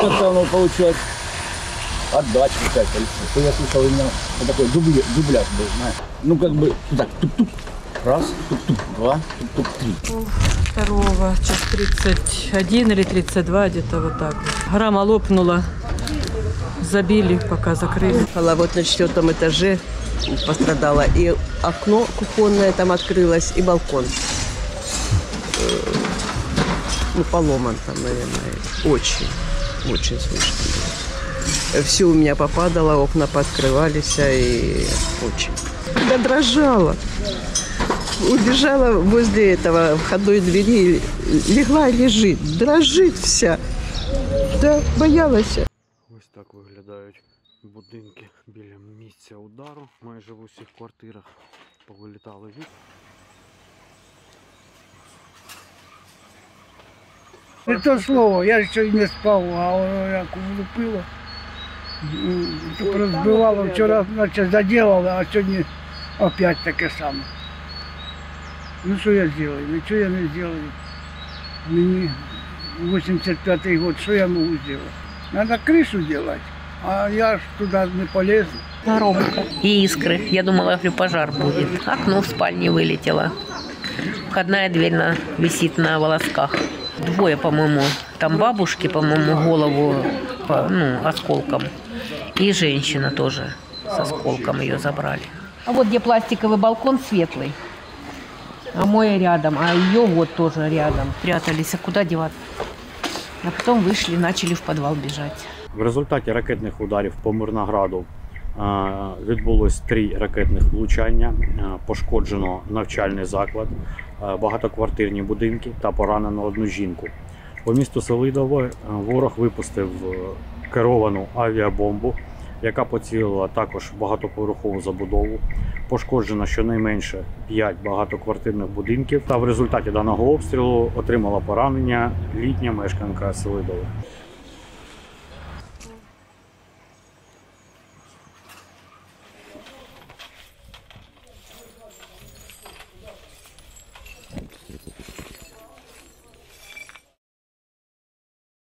как-то оно получилось. Отдача какая-то. или что. То я слышал, у меня вот такой дубля, дубляж был, знаешь. Ну, как бы, так, тук-тук. Раз, тук-тук, два, тук-тук, три. Второго, час 31 или 32, где-то вот так. Грамма лопнула. Забили, пока закрыли. А вот на четвертом этаже пострадало. И окно кухонное там открылось, и балкон. Э, Ну, поломан там, наверное. Очень, очень слишком. Все у меня попадало, окна пооткрывались, а и очень. Я дрожала. Убежала возле этого входной двери, легла и лежит, дрожит вся. Да, боялась. Ось так виглядають будинки біля місця удару. Майже в усіх квартирах повилітали від. Не то слово, я ще й не спав, а воно як влупило. М, Тут розбивало, вчора наче заділали, а сьогодні опять таке саме. Ну що я зроблю? Нічого я не зроблю. Мені 85-й год, що я можу зробити? Треба кришу робити, а я ж туди не полезу. Громко. И искры. Я думала, говорю, пожар будет. Окно в спальне вылетело. Входная дверь на, висит на волосках. Двое, по-моему. Там бабушки, по-моему, голову по- ну, осколком. И женщина тоже с осколком ее забрали. А вот где пластиковый балкон светлый. А мой рядом, а ее вот тоже рядом. Прятались, а куда деваться? А потом вышли, начали в подвал бежать. В результаті ракетних ударів по Мирнограду е, відбулось три ракетних влучання. Е, Пошкоджено навчальний заклад, е, Багатоквартирні будинки та поранено одну жінку. По місту Селидове е, ворог випустив е, керовану авіабомбу, яка поцілила також багатоповерхову забудову. Пошкоджено щонайменше 5 багатоквартирних будинків. Та в результаті даного обстрілу отримала поранення літня мешканка Селидове.